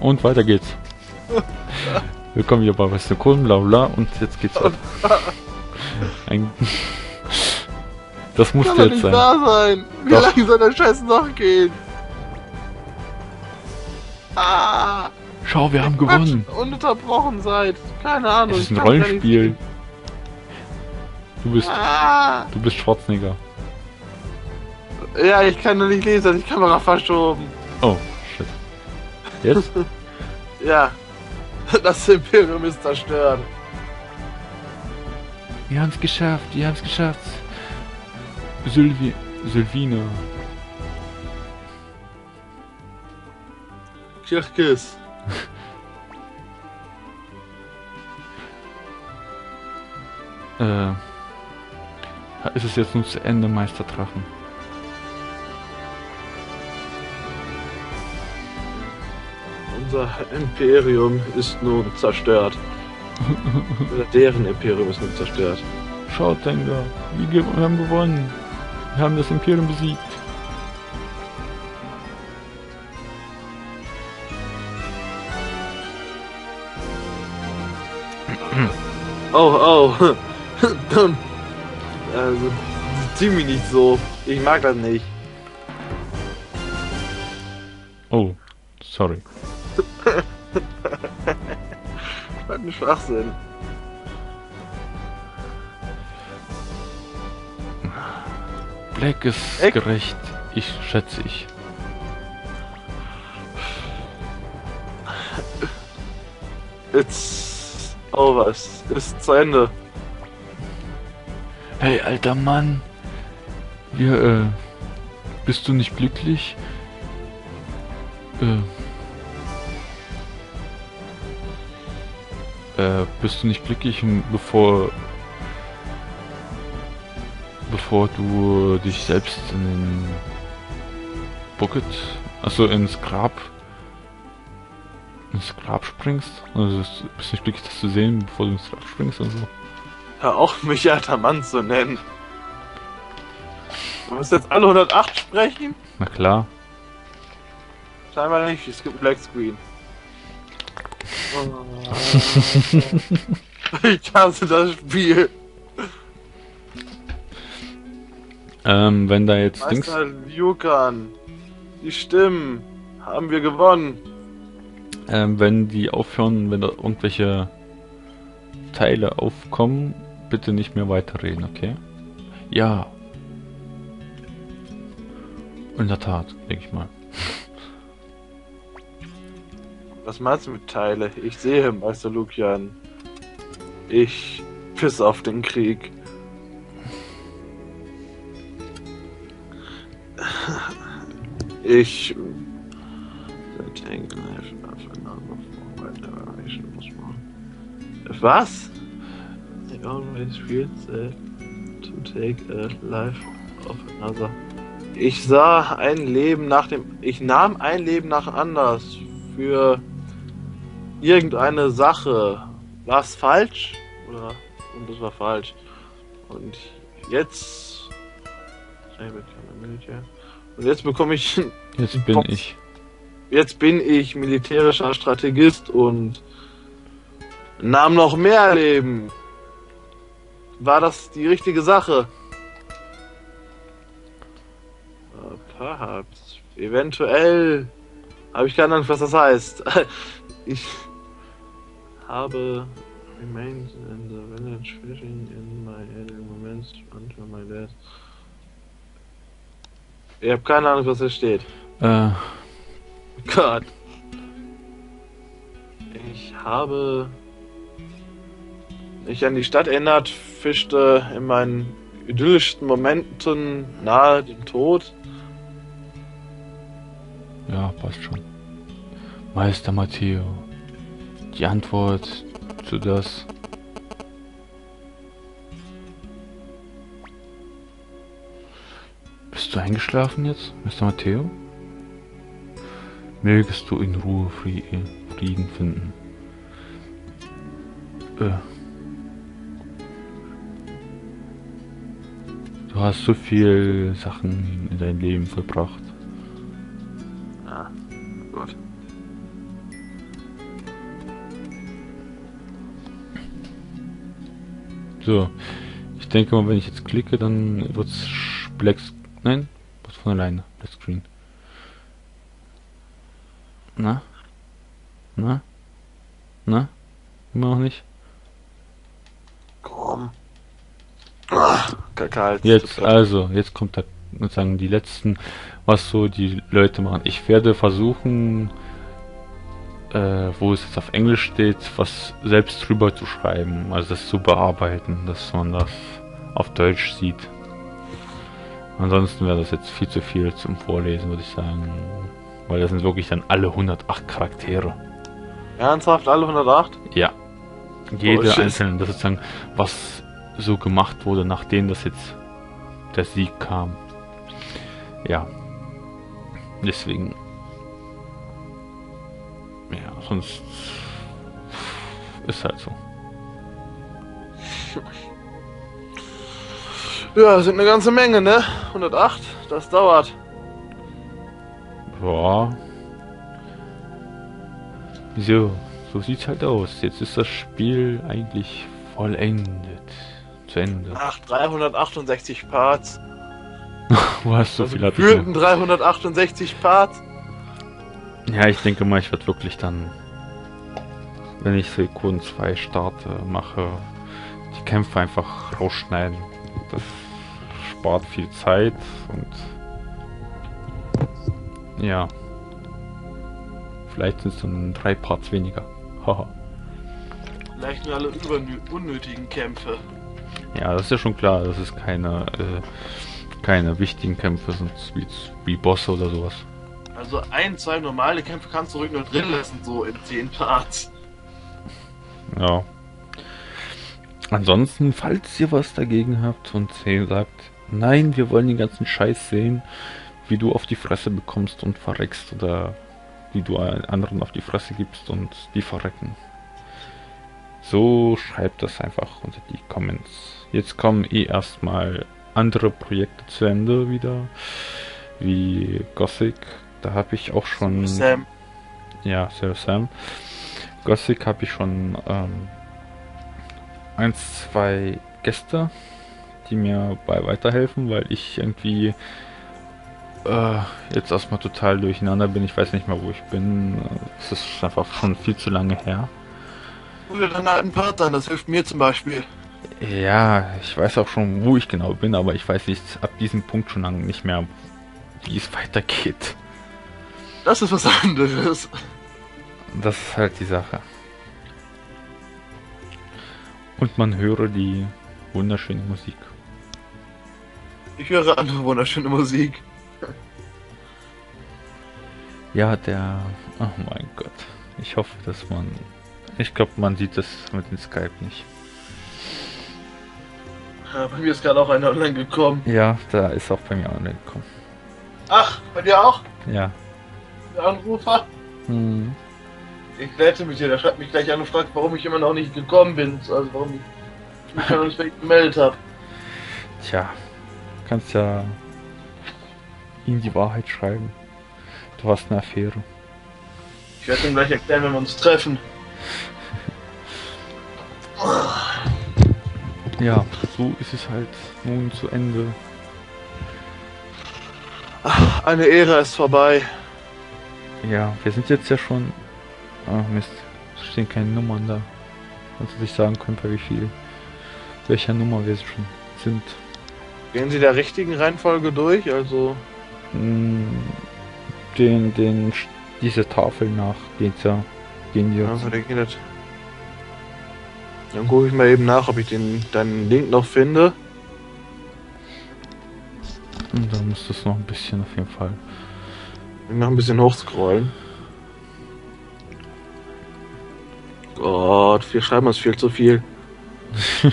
Und weiter geht's. Willkommen hier bei Westerkolm, bla bla, und jetzt geht's weiter. Ein das muss Kann jetzt nicht sein. wahr sein. Wie Doch. lange soll der Scheiß noch gehen? Ah, Schau, wir haben Quatsch, gewonnen. ununterbrochen seid. Keine Ahnung. Es ist ein Rollenspiel. Du bist, Ah, du bist Schwarzenegger. ja, ich kann nur nicht lesen, die Kamera verschoben. Oh. Jetzt? Ja, das Imperium ist zerstört. Wir haben es geschafft, wir haben es geschafft. Sylvi Sylvina. Kirchkis. Äh, ist es jetzt nun zu Ende, Meisterdrachen? Unser Imperium ist nun zerstört. Deren Imperium ist nun zerstört. Schaut, Tenga, wir, haben gewonnen. Wir haben das Imperium besiegt. Oh, oh. Dann- also, zieh mich nicht so. Ich mag das nicht. Oh, sorry. Ein Schwachsinn. Black ist Eck. gerecht. Ich schätze ich. It's over. Es ist zu Ende. Hey, alter Mann. Wir, äh, bist du nicht glücklich? Äh, äh, bist du nicht glücklich, bevor, bevor du dich selbst in den Bucket, also ins Grab, ins Grab springst? Also, bist du nicht glücklich, das zu sehen, bevor du ins Grab springst und so? Hör auf, mich alter Mann zu nennen. Du musst jetzt alle 108 sprechen? Na klar. Scheinbar nicht, es gibt Black Screen. ich hasse das Spiel. Ähm, wenn da jetzt Dings. Meister Lukan. Die Stimmen. Haben wir gewonnen. Ähm, wenn die aufhören, wenn da irgendwelche Teile aufkommen, bitte nicht mehr weiterreden, okay? Ja. In der Tat, denke ich mal. Was meinst du mit Teile? Ich sehe Meister Lukian. Ich piss auf den Krieg. Ich. Was? It always feels sad to take a life of another. Ich sah ein Leben nach dem. Ich nahm ein Leben nach anders für irgendeine Sache. War es falsch? Oder? Und das war falsch. Und jetzt. Und jetzt bekomme ich. Jetzt bin ich. Jetzt bin ich militärischer Strategist und nahm noch mehr Leben. War das die richtige Sache? Uh, perhaps. Eventuell. Habe ich keine Ahnung, was das heißt. Ich habe remained in the village fishing in my idle moments until my death. Ich habe keine Ahnung, was da steht. Äh, Gott. Ich habe mich an die Stadt erinnert, fischte in meinen idyllischsten Momenten nahe dem Tod. ja, passt schon. Meister Matteo. Die Antwort zu das. Bist du eingeschlafen jetzt, Meister Matteo? Mögest du in Ruhe Fri- Frieden finden. Äh. Du hast so viel Sachen in deinem Leben verbracht. Ah, gut. So. Ich denke mal, wenn ich jetzt klicke, dann wird's Black... Nein? Was von alleine. Black Screen. Na? Na? Na? Immer noch nicht? Komm. Ah, kalt. Jetzt, also, jetzt kommt da sozusagen die letzten, was so die Leute machen. Ich werde versuchen, äh, wo es jetzt auf Englisch steht, was selbst drüber zu schreiben, also das zu bearbeiten, dass man das auf Deutsch sieht. Ansonsten wäre das jetzt viel zu viel zum Vorlesen, würde ich sagen. Weil das sind wirklich dann alle 108 Charaktere. Ernsthaft alle 108? Ja. Jede Oh, einzelne, das ist sozusagen, was so gemacht wurde, nachdem das jetzt der Sieg kam. Ja. Deswegen. Ja, sonst ist halt so. Ja, das sind eine ganze Menge, ne? 108, das dauert. Ja. So, so sieht's halt aus. Jetzt ist das Spiel eigentlich vollendet. Zu Ende. Ach, 368 Parts. Wo hast du so Also viel hatte ich gefühlten noch? 368 Parts. Ja, ich denke mal, ich werde wirklich dann, wenn ich Suikoden 2 starte, mache, die Kämpfe einfach rausschneiden. Das spart viel Zeit und ja. Vielleicht sind es dann drei Parts weniger. Haha. Vielleicht nur alle unnötigen Kämpfe. ja, das ist ja schon klar, das ist keine, äh, keine wichtigen Kämpfe sind, wie, wie Bosse oder sowas. Also ein, zwei normale Kämpfe kannst du ruhig nur drin lassen, so in 10 Parts. Ja. Ansonsten, falls ihr was dagegen habt und ihr sagt, nein, wir wollen den ganzen Scheiß sehen, wie du auf die Fresse bekommst und verreckst oder wie du anderen auf die Fresse gibst und die verrecken. So schreibt das einfach unter die Comments. Jetzt kommen eh erstmal andere Projekte zu Ende wieder, wie Gothic. Da habe ich auch schon Sam, ja, Sir Sam. Gothic habe ich schon ähm, eins, zwei Gäste, die mir bei weiterhelfen, weil ich irgendwie äh, jetzt erstmal total durcheinander bin. Ich weiß nicht mehr, wo ich bin. Es ist einfach schon viel zu lange her. hol dir deinen alten Part an, das hilft mir zum Beispiel. Ja, ich weiß auch schon, wo ich genau bin, aber ich weiß nicht ab diesem Punkt schon lange nicht mehr, wie es weitergeht. Das ist was anderes. Das ist halt die Sache. Und man höre die wunderschöne Musik. Ich höre andere wunderschöne Musik. Ja, der. Oh mein Gott. Ich hoffe, dass man. Ich glaube, man sieht das mit dem Skype nicht. Ja, bei mir ist gerade auch einer online gekommen. Ja, da ist auch bei mir angekommen. Ach, bei dir auch? Ja. Anrufer? Hm. Ich wette mit dir, der schreibt mich gleich an und fragt, warum ich immer noch nicht gekommen bin. Also warum ich mich noch nicht gemeldet habe. Tja. Kannst ja ihm die Wahrheit schreiben. Du hast eine Affäre. Ich werde ihm gleich erklären, wenn wir uns treffen. Ja, so ist es halt nun zu Ende. Eine Ära ist vorbei. Ja, wir sind jetzt ja schon. Ach Mist, es stehen keine Nummern da. Also ich sagen können, bei wie viel, welcher Nummer wir schon sind. Gehen Sie der richtigen Reihenfolge durch, also Mm, Den, den, diese Tafel nach geht's ja. Gehen die Also, der geht nicht. Dann gucke ich mal eben nach, ob ich den deinen Link noch finde. Und dann muss das noch ein bisschen auf jeden Fall. Ich noch ein bisschen hochscrollen. Gott, wir schreiben uns viel zu viel.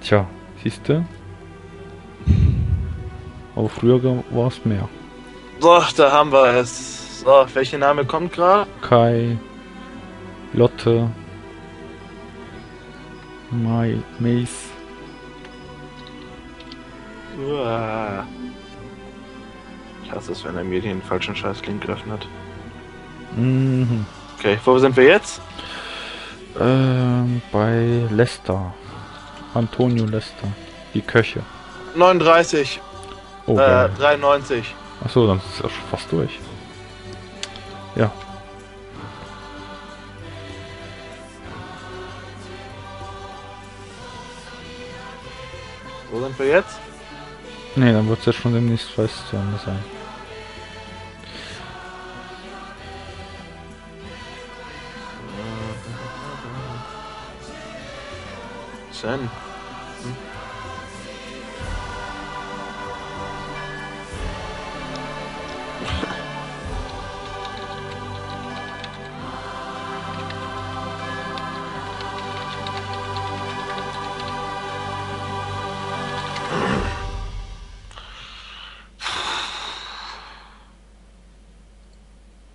Tja, siehst du? Aber früher war es mehr. So, da haben wir es. So, welcher Name kommt gerade? Kai, Lotte, Mai, Mace. Uah. Ich hasse es, wenn er mir den falschen Scheiß-Link geöffnet. Mhm. Okay, wo sind wir jetzt? Ähm, bei Lester. Antonio Lester. Die Köche. 39, Oh, äh, geil. 93. Achso, dann ist es ja schon fast durch. Ja. Wo sind wir jetzt? Nee, dann wird es ja schon demnächst zu Ende sein. Zen.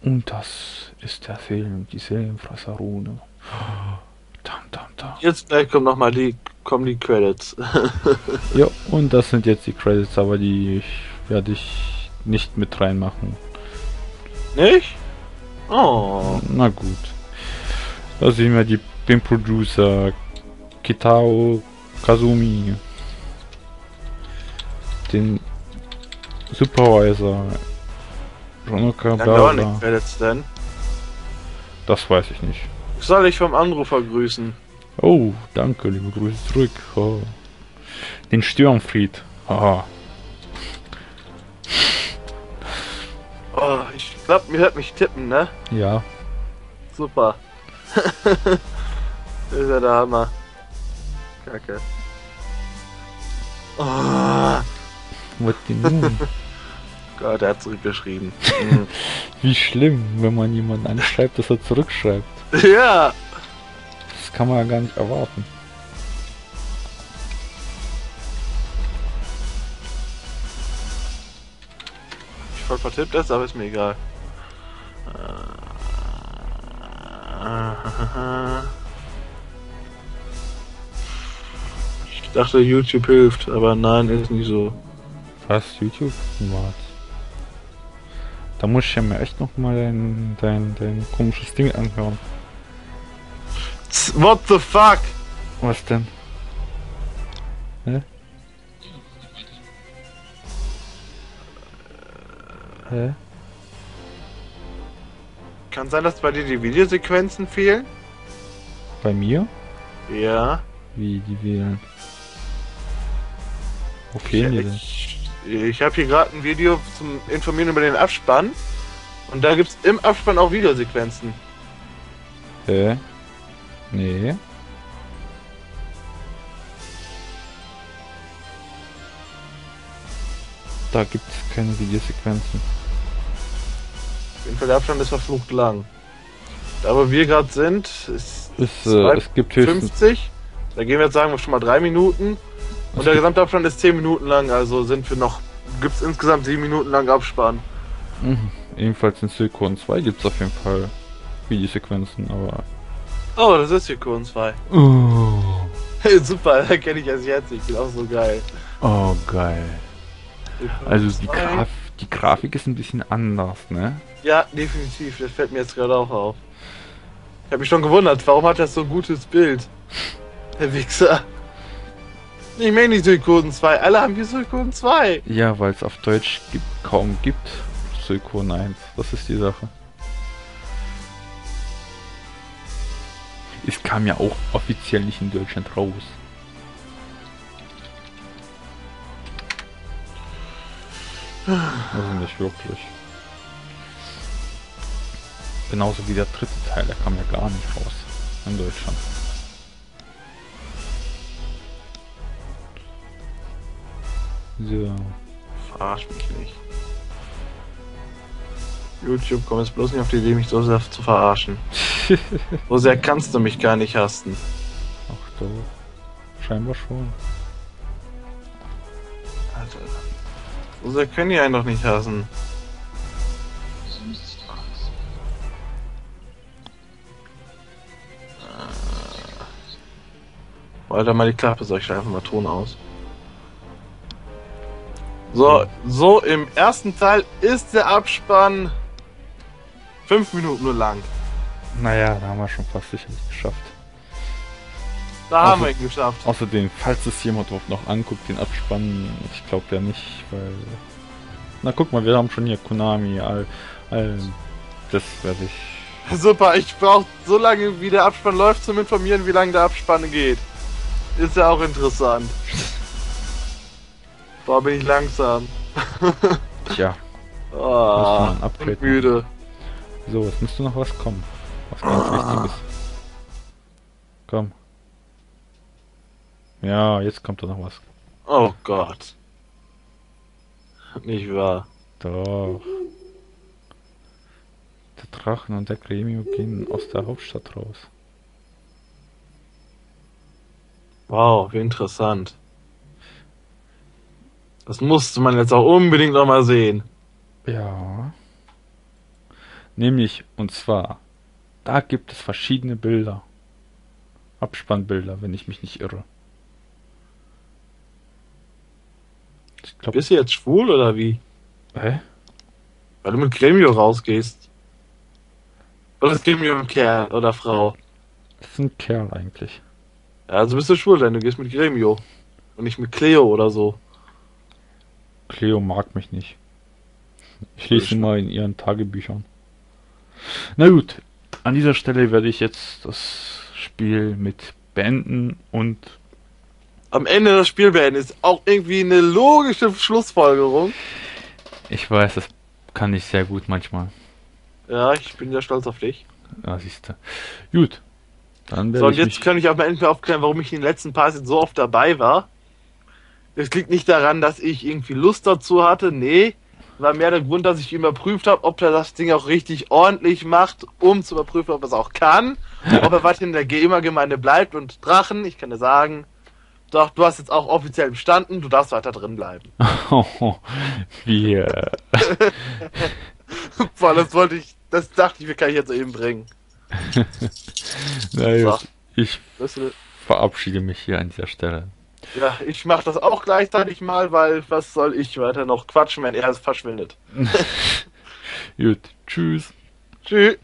Und das ist der Film, die Seelenfresserrune. Tam. Jetzt gleich kommen nochmal die, kommen die Credits. Ja, und das sind jetzt die Credits, aber die ich, werde ich nicht mit reinmachen. Nicht? Oh. Na gut. Da sehen wir die, den Producer Kitao Kazumi. Den Supervisor die Credits denn? Das weiß ich nicht. Soll ich vom Anrufer grüßen? Oh, danke, liebe Grüße zurück. Oh. Den Sturmfried. Haha. Oh, ich glaub, mir hört mich tippen, ne? Ja. Super. das ist ja der Hammer. Kacke. Oh, Was denn nun? Gott, er hat zurückgeschrieben. Wie schlimm, wenn man jemanden anschreibt, dass er zurückschreibt. ja. Kann man ja gar nicht erwarten. Ich voll vertippt ist, aber ist mir egal. Ich dachte, YouTube hilft, aber nein, ist nicht so. Was? YouTube? Wart. Da muss ich ja mir echt noch mal dein, dein, dein komisches Ding anhören. What the fuck? Was denn? Hä? Hä? Kann sein, dass bei dir die Videosequenzen fehlen? Bei mir? Ja. Wie die wählen? Wo fehlen die denn? Ich, ich habe hier gerade ein Video zum Informieren über den Abspann. Und da gibt's im Abspann auch Videosequenzen. Hä? Nee. Da gibt es keine Videosequenzen. Auf jeden Fall der Abstand ist verflucht lang. Da wo wir gerade sind, ist Es, äh, es gibt höchstens 50. Da gehen wir jetzt sagen wir schon mal drei Minuten. Und der gesamte Abstand ist 10 Minuten lang, also sind wir noch. Gibt's insgesamt 7 Minuten lang Abspann. Mhm. Ebenfalls in Silicon 2 gibt es auf jeden Fall Videosequenzen, aber. Oh, das ist Kurn 2. Oh, Hey, super, da kenne ich erst jetzt. Ich bin auch so geil. oh geil. Also die. Graf die Grafik ist ein bisschen anders, ne? Ja, definitiv. Das fällt mir jetzt gerade auch auf. Ich habe mich schon gewundert, warum hat das so ein gutes Bild? Der Wichser. Ich meine nicht Suikoden 2. Alle haben hier Suikoden 2. Ja, weil es auf Deutsch gibt, kaum gibt. Silicon 1, das ist die Sache. Es kam ja auch offiziell nicht in Deutschland raus. Also nicht wirklich. Genauso wie der dritte Teil, der kam ja gar nicht raus in Deutschland. So. Verarsch mich nicht. YouTube, komm jetzt bloß nicht auf die Idee, mich so sehr zu verarschen. So sehr kannst du mich gar nicht hassen. Ach doch. Scheinbar schon. Alter. So sehr können die einen doch nicht hassen. Alter, mal die Klappe, soll ich einfach mal Ton aus. So, so im ersten Teil ist der Abspann fünf Minuten nur lang. Naja, da haben wir schon fast sicherlich geschafft. Da haben wir ihn geschafft. Außerdem, falls es jemand überhaupt noch anguckt, den Abspann, ich glaube ja nicht, weil. Na guck mal, wir haben schon hier Konami, all, all das werde ich. Super, ich brauche so lange, wie der Abspann läuft, zum Informieren, wie lange der Abspann geht. Ist ja auch interessant. Boah, bin ich langsam. Tja, Oh, Upgrade und müde. so, es müsste noch was kommen. Was ganz Wichtiges. Komm. Ja, jetzt kommt da noch was. Oh Gott. Nicht wahr. Doch. Der Drachen und der Gremio gehen aus der Hauptstadt raus. Wow, wie interessant. Das musste man jetzt auch unbedingt noch mal sehen. Ja. Nämlich, und zwar, da gibt es verschiedene Bilder. Abspannbilder, wenn ich mich nicht irre. Ich glaube, Bist du jetzt schwul oder wie? hä? Weil du mit Gremio rausgehst. Oder ist Gremio ein Kerl oder Frau? Das ist ein Kerl eigentlich. Ja, also bist du schwul, denn du gehst mit Gremio. Und nicht mit Cleo oder so. Cleo mag mich nicht. Ich lese immer in ihren Tagebüchern. Na gut, an dieser Stelle werde ich jetzt das Spiel mit beenden und Am Ende das Spiel beenden ist auch irgendwie eine logische Schlussfolgerung. ich weiß, das kann ich sehr gut manchmal. Ja, ich bin ja stolz auf dich. Ja, siehst du. Gut. Dann werde So, und jetzt kann ich am Ende aufklären, warum ich in den letzten Parts jetzt so oft dabei war. Das liegt nicht daran, dass ich irgendwie Lust dazu hatte. Nee, war mehr der Grund, dass ich überprüft habe, ob er das Ding auch richtig ordentlich macht, um zu überprüfen, ob er es auch kann. ob er weiterhin in der Gamer-Gemeinde bleibt. Und Drachen, ich kann dir sagen, doch, du hast jetzt auch offiziell bestanden, du darfst weiter drin bleiben. Wie, äh, Boah, das wollte ich, das dachte ich, wie kann ich jetzt eben bringen. na So. ich verabschiede mich hier an dieser Stelle. Ja, ich mach das auch gleichzeitig mal, weil was soll ich weiter noch quatschen, wenn er verschwindet. Gut, tschüss. Tschüss.